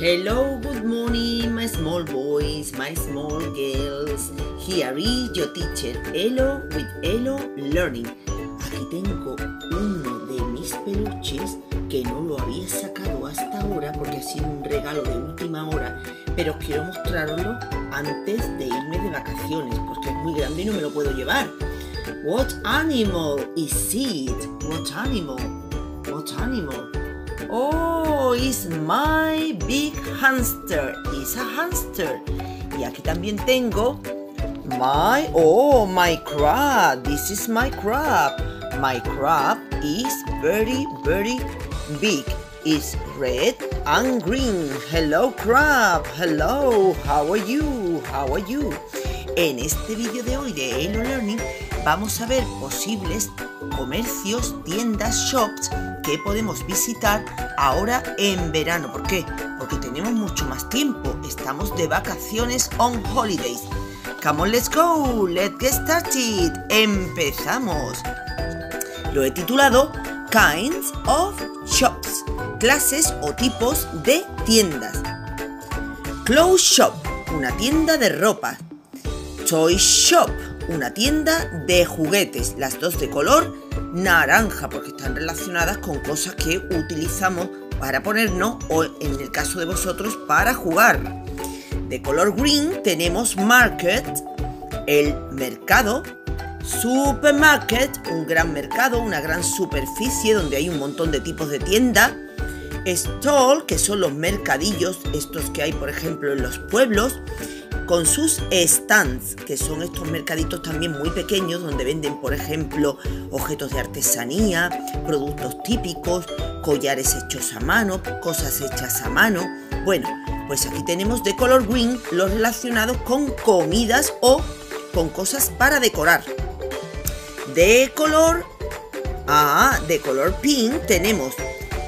Hello, good morning, my small boys, my small girls. Here is your teacher, Elo, with Elo Learning. Aquí tengo uno de mis peluches que no lo había sacado hasta ahora porque ha sido un regalo de última hora, pero quiero mostrarlo antes de irme de vacaciones porque es muy grande y no me lo puedo llevar. What animal is it? What animal? What animal? Oh, it's my big hamster. It's a hamster. Y aquí también tengo my, oh, my crab. This is my crab. My crab is very, very big. It's red and green. Hello, crab. Hello. How are you? How are you? En este vídeo de hoy de Elo Learning vamos a ver posibles comercios, tiendas, shops que podemos visitar ahora en verano. ¿Por qué? Porque tenemos mucho más tiempo. Estamos de vacaciones on holidays. Come on, let's go. Let's get started. Empezamos. Lo he titulado Kinds of Shops. Clases o tipos de tiendas. Clothes Shop. Una tienda de ropa. Toy Shop una tienda de juguetes, las dos de color naranja, porque están relacionadas con cosas que utilizamos para ponernos o en el caso de vosotros para jugar. De color green tenemos market, el mercado, supermarket, un gran mercado, una gran superficie donde hay un montón de tipos de tienda. Stall, que son los mercadillos, estos que hay por ejemplo en los pueblos con sus stands, que son estos mercaditos también muy pequeños donde venden, por ejemplo, objetos de artesanía, productos típicos, collares hechos a mano, cosas hechas a mano. Bueno, pues aquí tenemos de color green los relacionados con comidas o con cosas para decorar. De color ah, de color pink tenemos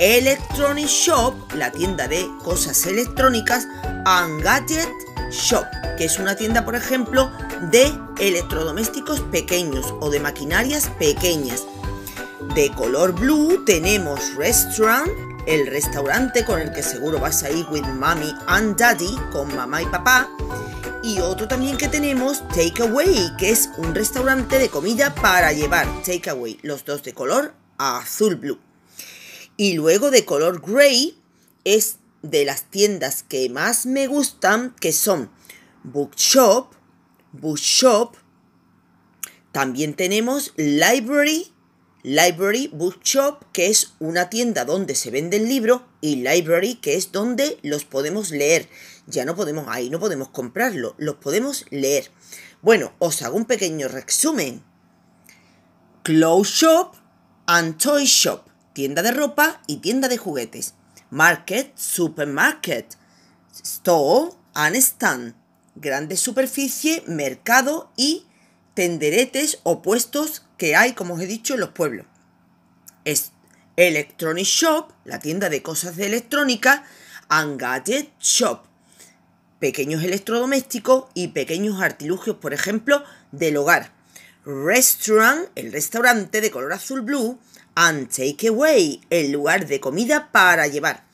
Electronic Shop, la tienda de cosas electrónicas, and Gadget Shop, que es una tienda, por ejemplo, de electrodomésticos pequeños o de maquinarias pequeñas. De color blue tenemos Restaurant, el restaurante con el que seguro vas a ir with mommy and daddy, con mamá y papá. Y otro también que tenemos, Takeaway, que es un restaurante de comida para llevar. Takeaway, los dos de color azul blue. Y luego de color gray es de las tiendas que más me gustan, que son Bookshop, Bookshop, también tenemos Library, Library Bookshop, que es una tienda donde se venden libros, y Library, que es donde los podemos leer. Ya no podemos, ahí no podemos comprarlo, los podemos leer. Bueno, os hago un pequeño resumen. Clothes Shop and Toy Shop, tienda de ropa y tienda de juguetes market, supermarket, store and stand, grande superficie, mercado y tenderetes o puestos que hay, como os he dicho, en los pueblos. Es Electronic Shop, la tienda de cosas de electrónica, and Gadget Shop, pequeños electrodomésticos y pequeños artilugios, por ejemplo, del hogar. Restaurant, el restaurante de color azul blue, and Takeaway, el lugar de comida para llevar.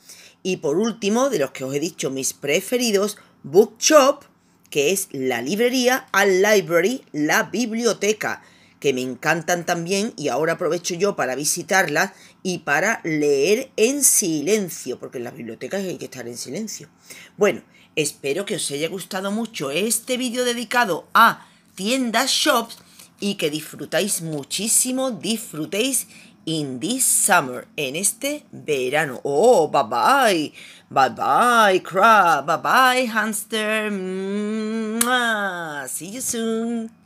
Y por último, de los que os he dicho mis preferidos, Bookshop, que es la librería, al library, la biblioteca, que me encantan también y ahora aprovecho yo para visitarlas y para leer en silencio, porque en las bibliotecas hay que estar en silencio. Bueno, espero que os haya gustado mucho este vídeo dedicado a tiendas, shops y que disfrutáis muchísimo, disfrutéis in this summer, en este verano. Oh, bye bye, bye bye, crab, bye bye, hamster. Mwah. See you soon.